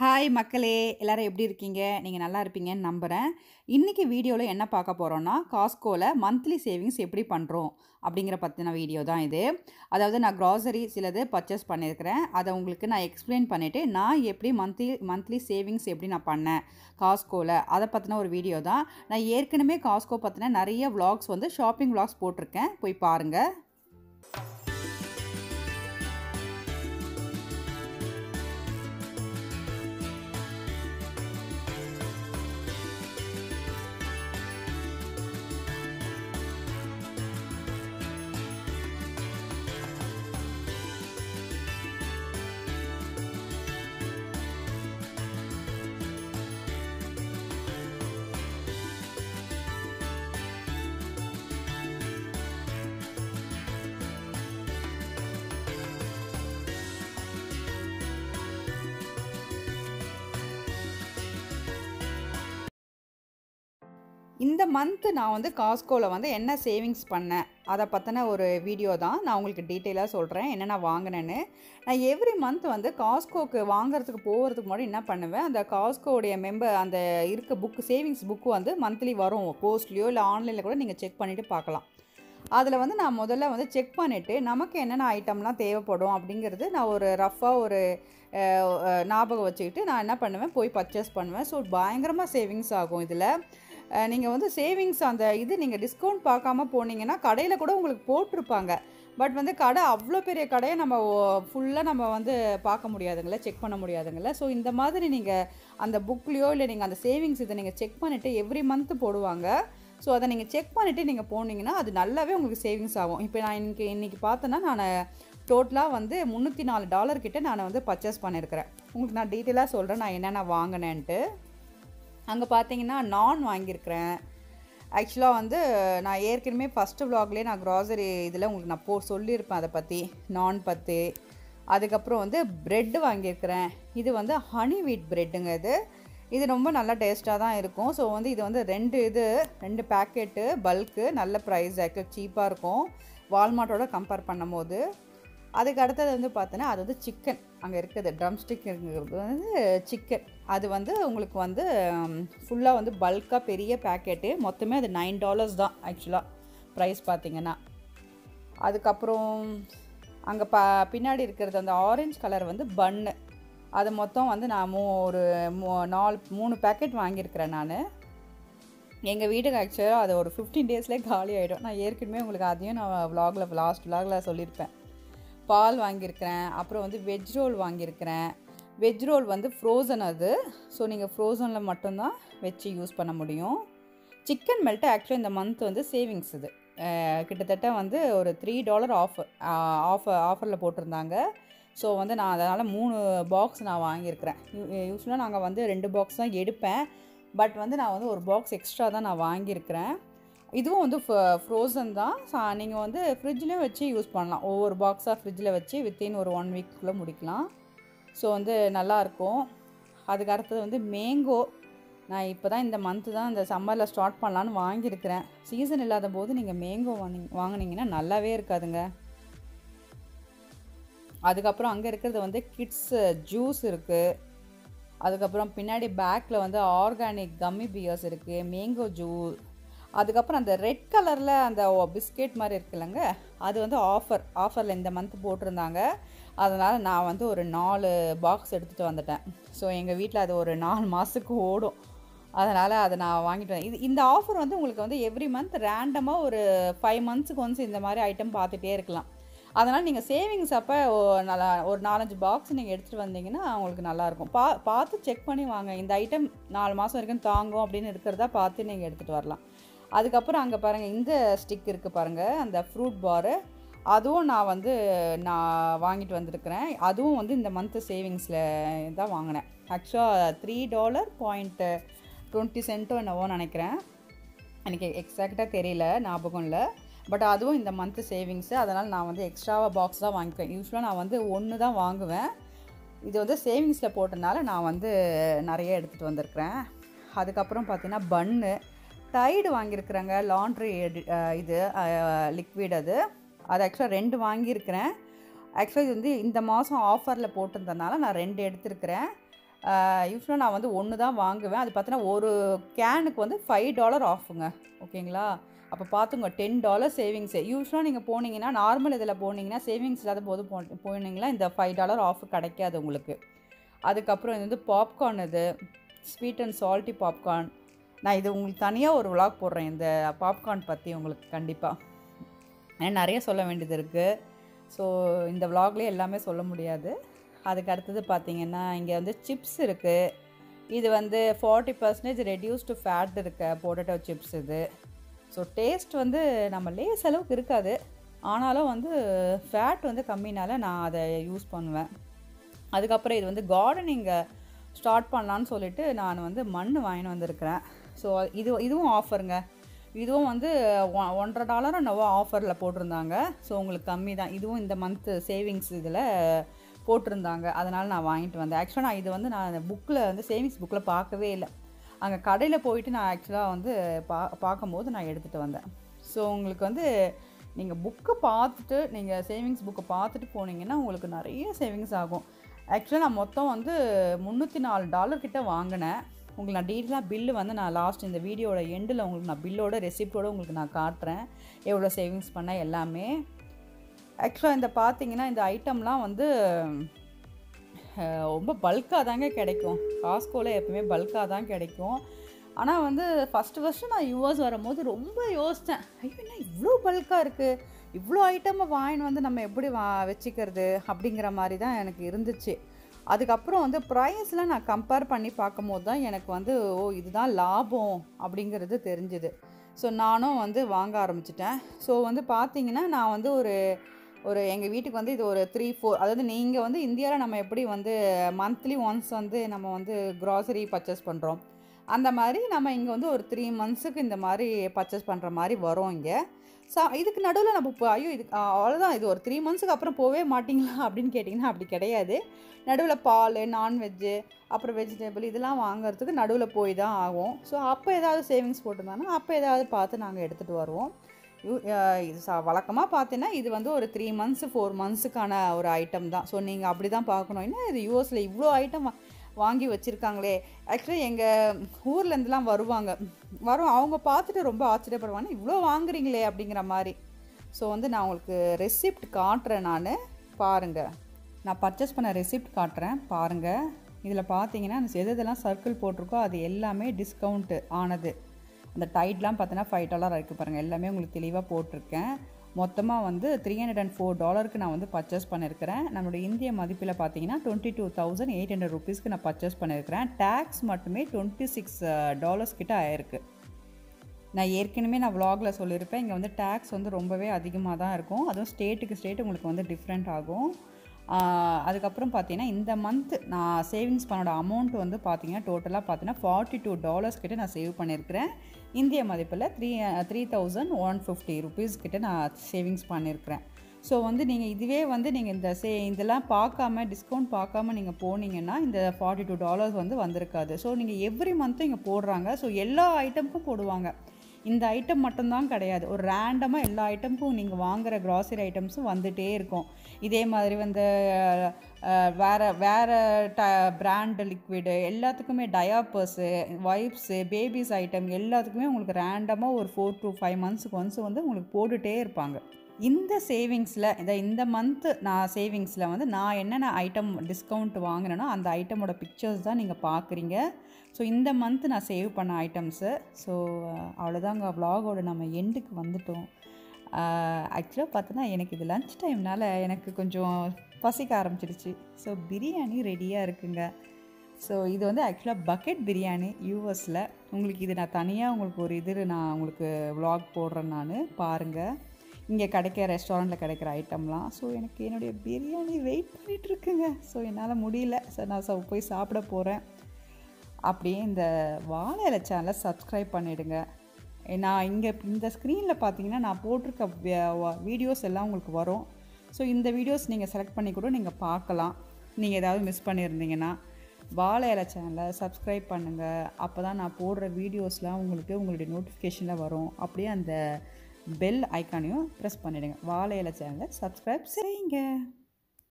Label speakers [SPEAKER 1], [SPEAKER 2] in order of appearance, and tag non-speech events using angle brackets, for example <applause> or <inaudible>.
[SPEAKER 1] Hi மக்களே. எல்லோரும் எப்படி இருக்கீங்க? நீங்கள் நல்லா இருப்பீங்கன்னு நம்புகிறேன் இன்றைக்கி வீடியோவில் என்ன பார்க்க போகிறோன்னா காஸ்கோவில் மந்த்லி சேவிங்ஸ் எப்படி பண்ணுறோம் அப்படிங்கிற பற்றின வீடியோ தான் இது. அதாவது நான் க்ராசரி சிலது பர்ச்சேஸ் பண்ணியிருக்கிறேன். அதை உங்களுக்கு நான் எக்ஸ்பிளைன் பண்ணிவிட்டு நான் எப்படி மந்த்லி மந்த்லி சேவிங்ஸ் எப்படி நான் பண்ணேன் காஸ்கோவில் அதை பற்றின ஒரு வீடியோ தான். நான் ஏற்கனவே காஸ்கோ பற்றின நிறைய வ்ளாக்ஸ் வந்து ஷாப்பிங் விளாக்ஸ் போட்டிருக்கேன். போய் பாருங்கள் இந்த மந்த்து நான் வந்து காஸ்கோவில் வந்து என்ன சேவிங்ஸ் பண்ணேன்? அதை பற்றின ஒரு வீடியோ தான் நான் உங்களுக்கு டீட்டெயிலாக சொல்கிறேன் என்னென்ன வாங்கினேன்னு. நான் எவ்ரி மந்த் வந்து காஸ்கோக்கு வாங்குறதுக்கு போகிறதுக்கு முன்னாடி என்ன பண்ணுவேன்? அந்த காஸ்கோடைய மெம்பர் அந்த இருக்க புக்கு சேவிங்ஸ் புக்கு வந்து மந்த்லி வரும். போஸ்ட்லேயோ இல்லை ஆன்லைனில் கூட நீங்கள் செக் பண்ணிவிட்டு பார்க்கலாம். அதில் வந்து நான் முதல்ல வந்து செக் பண்ணிவிட்டு நமக்கு என்னென்ன ஐட்டம்லாம் தேவைப்படும் அப்படிங்கிறது நான் ஒரு ரஃப்பாக ஒரு ஞாபகம் வச்சுக்கிட்டு நான் என்ன பண்ணுவேன்? போய் பர்ச்சேஸ் பண்ணுவேன். ஸோ பயங்கரமாக சேவிங்ஸ் ஆகும் இதில். நீங்கள் வந்து சேவிங்ஸ் அந்த இது நீங்கள் டிஸ்கவுண்ட் பார்க்காம போனீங்கன்னா கடையில் கூட உங்களுக்கு போட்டிருப்பாங்க. பட் வந்து கடை அவ்வளோ பெரிய கடையை நம்ம ஃபுல்லாக நம்ம வந்து பார்க்க முடியாதுங்கள செக் பண்ண முடியாதுங்கள. ஸோ இந்த மாதிரி நீங்கள் அந்த புக்லேயோ இல்லை நீங்கள் அந்த சேவிங்ஸ் இதை நீங்கள் செக் பண்ணிவிட்டு எவ்ரி மந்த்து போடுவாங்க. ஸோ அதை நீங்கள் செக் பண்ணிவிட்டு நீங்கள் போனீங்கன்னா அது நல்லாவே உங்களுக்கு சேவிங்ஸ் ஆகும். இப்போ நான் இன்றைக்கி இன்றைக்கி பார்த்தேன்னா நான் டோட்டலாக வந்து முந்நூற்றி நாலு டாலர் கிட்டே நான் வந்து பர்ச்சேஸ் பண்ணியிருக்கிறேன் உங்களுக்கு நான் டீட்டெயிலாக சொல்கிறேன் நான் என்னென்ன வாங்கினேன்ட்டு. அங்கே பார்த்தீங்கன்னா நான் வாங்கியிருக்கிறேன். ஆக்சுவலாக வந்து நான் ஏற்கனவே ஃபஸ்ட்டு வ்ளாக்லேயே நான் க்ராசரி இதில் உங்களுக்கு நான் போ சொல்லியிருப்பேன் அதை பற்றி நான் பத்து. அதுக்கப்புறம் வந்து ப்ரெட்டு வாங்கியிருக்கிறேன். இது வந்து ஹனி வீட் ப்ரெட்டுங்க இது. இது ரொம்ப நல்லா டேஸ்ட்டாக தான் இருக்கும். ஸோ வந்து இது வந்து ரெண்டு இது ரெண்டு பேக்கெட்டு பல்க்கு நல்ல ப்ரைஸ் ஆக்சுவல் சீப்பாக இருக்கும். வால்மார்ட்டோட கம்பேர் பண்ணும்போது. அதுக்கு அடுத்தது வந்து பார்த்தோன்னா அது வந்து சிக்கன் அங்கே இருக்குது ட்ரம் ஸ்டிக்ங்கிறது வந்து சிக்கன் அது வந்து உங்களுக்கு வந்து ஃபுல்லாக வந்து பல்காக பெரிய பேக்கெட்டு மொத்தமே அது நைன் டாலர்ஸ் தான் ஆக்சுவலாக ப்ரைஸ் பார்த்தீங்கன்னா. அதுக்கப்புறம் அங்கே ப பின்னாடி இருக்கிறது அந்த ஆரஞ்சு கலர் வந்து பன்னு அது மொத்தம் வந்து நான் மூ ஒரு மூ நாலு மூணு பேக்கெட் வாங்கியிருக்கிறேன் நான். எங்கள் வீட்டுக்கு ஆக்சுவலாக அது ஒரு ஃபிஃப்டீன் டேஸ்லேயே காலி ஆகிடும் நான் ஏற்கனவே உங்களுக்கு அதையும் நான் விலாகில் லாஸ்ட் விலாகில் சொல்லியிருப்பேன். பால் வாங்கியிருக்கிறேன் அப்புறம் வந்து வெஜ் ரோல் வாங்கியிருக்கிறேன். வெஜ் ரோல் வந்து ஃப்ரோசன் அது. ஸோ நீங்கள் ஃப்ரோசனில் மட்டும்தான் வச்சு யூஸ் பண்ண முடியும். சிக்கன் மெல்ட்டு ஆக்சுவலாக இந்த மந்த் வந்து சேவிங்ஸ் இது. கிட்டத்தட்ட வந்து ஒரு த்ரீ டாலர் ஆஃபர் ஆஃபர் ஆஃபரில் போட்டிருந்தாங்க. ஸோ வந்து நான் அதனால் மூணு பாக்ஸ் நான் வாங்கியிருக்கிறேன். யூஸ்வலாக நாங்கள் வந்து ரெண்டு பாக்ஸ் தான் எடுப்பேன். பட் வந்து நான் வந்து ஒரு பாக்ஸ் எக்ஸ்ட்ரா தான் நான் வாங்கியிருக்கிறேன். இதுவும் வந்து ஃப்ரோசன் தான். நீங்கள் வந்து ஃப்ரிட்ஜ்லேயும் வச்சு யூஸ் பண்ணலாம். ஒவ்வொரு பாக்ஸாக ஃப்ரிட்ஜில் வச்சு வித்தின் ஒரு ஒன் வீக்குள்ளே முடிக்கலாம். ஸோ வந்து நல்லாயிருக்கும் அதுக்கு அடுத்தது வந்து மேங்கோ நான் இப்போ தான் இந்த மந்த்து தான் இந்த சம்மரில் ஸ்டார்ட் பண்ணலான்னு வாங்கியிருக்கிறேன். சீசன் இல்லாத போது நீங்கள் மேங்கோ வாங்கி வாங்கினீங்கன்னா நல்லாவே இருக்காதுங்க. அதுக்கப்புறம் அங்கே இருக்கிறது வந்து கிட்ஸு ஜூஸ் இருக்குது அதுக்கப்புறம் பின்னாடி பேக்கில் வந்து ஆர்கானிக் கம்மி பியர்ஸ் இருக்குது மேங்கோ ஜூஸ் அதுக்கப்புறம் அந்த ரெட் கலரில் அந்த பிஸ்கெட் மாதிரி இருக்குல்லங்க அது வந்து ஆஃபர் ஆஃபரில் இந்த மந்த் போட்டிருந்தாங்க. அதனால் நான் வந்து ஒரு நாலு பாக்ஸ் எடுத்துகிட்டு வந்துட்டேன். ஸோ எங்கள் வீட்டில் அது ஒரு நாலு மாதத்துக்கு ஓடும். அதனால் அதை நான் வாங்கிட்டு வந்தேன். இது இந்த ஆஃபர் வந்து உங்களுக்கு வந்து எவ்ரி மந்த் ரேண்டமாக ஒரு ஃபைவ் மந்த்ஸுக்கு ஒன்ஸ் இந்த மாதிரி ஐட்டம் பார்த்துட்டே இருக்கலாம். அதனால் நீங்கள் சேவிங்ஸ் அப்போ நல்லா ஒரு நாலஞ்சு பாக்ஸ் நீங்கள் எடுத்துகிட்டு வந்தீங்கன்னா உங்களுக்கு நல்லாயிருக்கும் பா பார்த்து செக் பண்ணி வாங்க. இந்த ஐட்டம் நாலு மாதம் வரைக்கும் தாங்கும் அப்படின்னு இருக்கிறதா பார்த்து நீங்கள் எடுத்துகிட்டு வரலாம். அதுக்கப்புறம் அங்கே பாருங்கள் இந்த ஸ்டிக் இருக்குது பாருங்கள் அந்த ஃப்ரூட் பாரு அதுவும் நான் வந்து நான் வாங்கிட்டு வந்திருக்கிறேன். அதுவும் வந்து இந்த மந்த்து சேவிங்ஸில் தான் வாங்கினேன். ஆக்சுவலாக த்ரீ டாலர் பாயிண்ட்டு டுவெண்ட்டி சென்ட்டோ என்னவோ நினைக்கிறேன். எனக்கு எக்ஸாக்டாக தெரியல ஞாபகம் இல்லை. பட் அதுவும் இந்த மந்த்து சேவிங்ஸு அதனால் நான் வந்து எக்ஸ்ட்ராவாக பாக்ஸ் தான் வாங்கிக்குவேன். யூஸ்வலாக நான் வந்து ஒன்று தான் வாங்குவேன். இது வந்து சேவிங்ஸில் போட்டனால நான் வந்து நிறைய எடுத்துகிட்டு வந்திருக்கிறேன். அதுக்கப்புறம் பார்த்தீங்கன்னா பன்னு டைடு வாங்கியிருக்கிறேங்க லாண்ட்ரி இது லிக்விட் அது. அது ஆக்சுவலாக ரெண்டு வாங்கியிருக்கிறேன். ஆக்சுவலாக இது வந்து இந்த மாதம் ஆஃபரில் போட்டிருந்தனால நான் ரெண்டு எடுத்திருக்கிறேன். யூஸ்வலாக நான் வந்து ஒன்று தான் வாங்குவேன். அது பார்த்தீங்கன்னா ஒரு கேனுக்கு வந்து ஃபைவ் டாலர் ஆஃபுங்க ஓகேங்களா? அப்போ பார்த்துங்க டென் டாலர் சேவிங்ஸ் யூஸ்வலாக நீங்கள் போனீங்கன்னா நார்மல் இதில் போனீங்கன்னா சேவிங்ஸ் இல்லாத போது போ போனீங்கன்னா இந்த ஃபைவ் டாலர் ஆஃப் கிடைக்காது உங்களுக்கு. அதுக்கப்புறம் இது வந்து பாப்கார்ன் இது. ஸ்வீட் அண்ட் சால்ட்டி பாப்கார்ன் நான் இது உங்களுக்கு தனியாக ஒரு விளாக் போடுறேன். இந்த பாப்கார்ன் பற்றி உங்களுக்கு கண்டிப்பாக ஏன்னா நிறைய சொல்ல வேண்டியது இருக்குது ஸோ இந்த விலாக்லேயே எல்லாமே சொல்ல முடியாது. அதுக்கு அடுத்தது பார்த்தீங்கன்னா இங்கே வந்து சிப்ஸ் இருக்குது இது வந்து ஃபார்ட்டி பர்சன்டேஜ் ரெடியூஸ்டு ஃபேட் இருக்க பொட்டேட்டோ சிப்ஸ் இது. ஸோ டேஸ்ட் வந்து நம்ம லேஸ் அளவுக்கு இருக்காது. ஆனாலும் வந்து ஃபேட் வந்து கம்மினால நான் அதை யூஸ் பண்ணுவேன். அதுக்கப்புறம் இது வந்து கார்டனிங்கை ஸ்டார்ட் பண்ணலான்னு சொல்லிட்டு நான் வந்து மண் வாங்கின்னு வந்திருக்கிறேன். ஸோ இது இதுவும் ஆஃபருங்க இதுவும் வந்து ஒ- ஒன்றரை டாலர் என்னவோ ஆஃபரில் போட்டிருந்தாங்க. ஸோ உங்களுக்கு கம்மி தான் இதுவும் இந்த மந்த்து சேவிங்ஸ் இதில் போட்டிருந்தாங்க. அதனால் நான் வாங்கிட்டு வந்தேன். ஆக்சுவலாக நான் இது வந்து நான் புக்கில் வந்து சேவிங்ஸ் புக்கில் பார்க்கவே இல்லை. அங்கே கடையில் போயிட்டு நான் ஆக்சுவலாக வந்து பா பார்க்கும்போது நான் எடுத்துகிட்டு வந்தேன். ஸோ உங்களுக்கு வந்து நீங்கள் புக்கை பார்த்துட்டு நீங்கள் சேவிங்ஸ் புக்கை பார்த்துட்டு போனீங்கன்னா உங்களுக்கு நிறைய சேவிங்ஸ் ஆகும். ஆக்சுவலாக நான் மொத்தம் வந்து முந்நூற்றி நாலு டாலர் கிட்ட வாங்கினேன். உங்களுக்கு நான் டீட்டெயிலாக பில்லு வந்து நான் லாஸ்ட் இந்த வீடியோட எண்டில் உங்களுக்கு நான் பில்லோட ரெசிப்டோடு உங்களுக்கு நான் காட்டுறேன். எவ்வளோ சேவிங்ஸ் பண்ண எல்லாமே. ஆக்சுவலாக இந்த பார்த்தீங்கன்னா இந்த ஐட்டம்லாம் வந்து ரொம்ப பல்காக தாங்க கிடைக்கும். காஸ்கோவில் எப்பவுமே பல்காக தான் கிடைக்கும். ஆனால் வந்து ஃபஸ்ட்டு ஃபஸ்ட்டு நான் யூஎஸ் வரும்போது ரொம்ப யோசித்தேன் ஐயோ என்ன இவ்வளோ பல்காக இருக்குது இவ்வளோ ஐட்டமை வாங்கின்னு வந்து நம்ம எப்படி வா வச்சுக்கிறது? அப்படிங்கிற மாதிரி தான் எனக்கு இருந்துச்சு. அதுக்கப்புறம் வந்து ப்ரைஸ்லாம் நான் கம்பேர் பண்ணி பார்க்கும்போது தான் எனக்கு வந்து ஓ இதுதான் லாபம் அப்படிங்கிறது தெரிஞ்சுது. ஸோ நானும் வந்து வாங்க ஆரம்பிச்சிட்டேன். ஸோ வந்து பார்த்தீங்கன்னா நான் வந்து ஒரு ஒரு எங்கள் வீட்டுக்கு வந்து இது ஒரு த்ரீ ஃபோர் அதாவது நீங்கள் வந்து இந்தியாவில் நம்ம எப்படி வந்து மந்த்லி ஒன்ஸ் வந்து நம்ம வந்து க்ராசரி பர்ச்சேஸ் பண்ணுறோம் அந்த மாதிரி நம்ம இங்கே வந்து ஒரு த்ரீ மந்த்ஸுக்கு இந்த மாதிரி பர்ச்சேஸ் பண்ணுற மாதிரி வரோம் இங்கே. சா இதுக்கு நடுவில் நம்ம இப்போ ஐயோ இது அவ்வளோதான் இது ஒரு த்ரீ மந்த்ஸுக்கு அப்புறம் போகவே மாட்டிங்களா <laughs> அப்படின்னு கேட்டிங்கன்னா அப்படி கிடையாது. நடுவில் பால் நான்வெஜ்ஜு அப்புறம் வெஜிடபிள் இதெல்லாம் வாங்குறதுக்கு நடுவில் போய் தான் ஆகும். ஸோ அப்போ ஏதாவது சேவிங்ஸ் போட்டிருந்தாங்கன்னா அப்போ ஏதாவது பார்த்து நாங்கள் எடுத்துகிட்டு வருவோம். யூ- இது சா வழக்கமாக பார்த்தீங்கன்னா இது வந்து ஒரு த்ரீ மந்த்ஸு ஃபோர் மந்த்ஸுக்கான ஒரு ஐட்டம் தான். ஸோ நீங்கள் அப்படி தான் பார்க்கணும். ஏன்னா இது யூஎஸில் இவ்வளோ ஐட்டம் வாங்கி வச்சுருக்காங்களே. ஆக்சுவலி எங்கள் ஊர்லேருந்துலாம் வருவாங்க. வரும் அவங்க பார்த்துட்டு ரொம்ப ஆச்சரியப்படுவாங்க. இவ்வளோ வாங்குறீங்களே அப்படிங்கிற மாதிரி. ஸோ வந்து நான் உங்களுக்கு ரெசிப்ட் காட்டுறேன் நான். பாருங்கள் நான் பர்ச்சேஸ் பண்ண ரெசிப்ட் காட்டுறேன். பாருங்கள் இதில் பார்த்தீங்கன்னா அந்த எது எதெல்லாம் சர்க்கிள் போட்டிருக்கோ அது எல்லாமே டிஸ்கவுண்ட்டு ஆனது. அந்த டைட்லாம் பார்த்தீங்கன்னா ஃபைவ் டாலர் இருக்குது பாருங்கள் எல்லாமே உங்களுக்கு தெளிவாக போட்டிருக்கேன். மொத்தமாக வந்து த்ரீ ஹண்ட்ரட் அண்ட் ஃபோர் டாலருக்கு நான் வந்து பர்ச்சேஸ் பண்ணியிருக்கிறேன் நம்மளுடைய இந்திய மதிப்பில் பார்த்தீங்கன்னா twenty two thousand eight hundred ருபீஸ்க்கு நான் பர்ச்சேஸ் பண்ணியிருக்கிறேன் டேக்ஸ் மட்டுமே டுவெண்ட்டி சிக்ஸ் டாலர்ஸ் கிட்ட ஆயிருக்கு. நான் ஏற்கனவே நான் vlogல சொல்லியிருப்பேன். இங்கே வந்து டேக்ஸ் வந்து ரொம்பவே அதிகமாக தான் இருக்கும். அதுவும் ஸ்டேட்டுக்கு ஸ்டேட் உங்களுக்கு வந்து டிஃப்ரெண்ட் ஆகும். அதுக்கப்புறம் பார்த்தீங்கன்னா இந்த மந்த் நான் சேவிங்ஸ் பண்ணோட அமௌண்ட் வந்து பார்த்தீங்கன்னா டோட்டலாக பார்த்தீங்கன்னா ஃபார்ட்டி டூ டாலர்ஸ் கிட்ட நான் சேவ் பண்ணியிருக்கிறேன். இந்திய மதிப்பில் three three thousand one fifty rupees கிட்ட நான் சேவிங்ஸ் பண்ணியிருக்கிறேன். ஸோ வந்து நீங்கள் இதுவே வந்து நீங்கள் இந்த சே இதெல்லாம் பார்க்காம டிஸ்கவுண்ட் பார்க்காம நீங்கள் போனீங்கன்னா இந்த ஃபார்ட்டி டூ டாலர்ஸ் வந்து வந்திருக்காது. ஸோ நீங்கள் எவ்ரி மந்த்தும் இங்கே போடுறாங்க. ஸோ எல்லா ஐட்டமுக்கும் போடுவாங்க. இந்த ஐட்டம் மட்டும்தான் கிடையாது. ஒரு ரேண்டமாக எல்லா ஐட்டமுக்கும் நீங்கள் வாங்குற க்ராசரி ஐட்டம்ஸும் வந்துகிட்டே இருக்கும். இதே மாதிரி வந்து வேறு வேறு ட பிராண்டு லிக்விடு எல்லாத்துக்குமே டயாப்பர்ஸு வைப்ஸு பேபிஸ் ஐட்டம் எல்லாத்துக்குமே உங்களுக்கு ரேண்டமாக ஒரு ஃபோர் டு ஃபைவ் மந்த்ஸுக்கு ஒன்ஸ் வந்து உங்களுக்கு போட்டுகிட்டே இருப்பாங்க. இந்த சேவிங்ஸில் இந்த இந்த மந்த்து நான் சேவிங்ஸில் வந்து நான் என்னென்ன ஐட்டம் டிஸ்கவுண்ட் வாங்கினேனோ அந்த ஐட்டமோட பிக்சர்ஸ் தான் நீங்கள் பார்க்குறீங்க ஸோ இந்த மந்த்து நான் சேவ் பண்ண ஐட்டம்ஸு ஸோ அவ்வளோதாங்க வ்ளாகோட நம்ம எண்டுக்கு வந்துட்டோம். ஆக்சுவலாக பார்த்தோன்னா எனக்கு இது லன்ச் டைம்னால எனக்கு கொஞ்சம் பசிக்க ஆரம்பிச்சிடுச்சு. ஸோ பிரியாணி ரெடியாக இருக்குங்க. ஸோ இது வந்து ஆக்சுவலாக பக்கெட் பிரியாணி யூஎஸில் உங்களுக்கு இது நான் தனியாக உங்களுக்கு ஒரு இது நான் உங்களுக்கு vlog போடுறேன் நான். பாருங்கள் இங்கே கிடைக்கிற ரெஸ்டாரண்ட்டில் கிடைக்கிற ஐட்டம்லாம் ஸோ எனக்கு என்னுடைய பிரியாணி வெயிட் பண்ணிகிட்ருக்குங்க இருக்குங்க. ஸோ என்னால் முடியல. ஸோ நான் ச- போய் சாப்பிட போகிறேன் அப்படியே இந்த வாழை இலை சேனலை சப்ஸ்கிரைப் பண்ணிவிடுங்க நான் இங்கே இந்த ஸ்க்ரீனில் பார்த்தீங்கன்னா நான் போட்டிருக்க வீடியோஸ் எல்லாம் உங்களுக்கு வரும். ஸோ இந்த வீடியோஸ் நீங்கள் செலக்ட் பண்ணி கூட நீங்கள் பார்க்கலாம் நீங்கள் ஏதாவது மிஸ் பண்ணியிருந்தீங்கன்னா வாழை இலை சேனலை சப்ஸ்கிரைப் பண்ணுங்கள் அப்போ தான் நான் போடுற வீடியோஸ்லாம் உங்களுக்கு உங்களுடைய நோட்டிஃபிகேஷனில் வரும். அப்படியே அந்த பெல் ஐக்கானையும் ப்ரெஸ் பண்ணிவிடுங்க வாழை இலை சேனலை சப்ஸ்கிரைப் செய்யுங்க.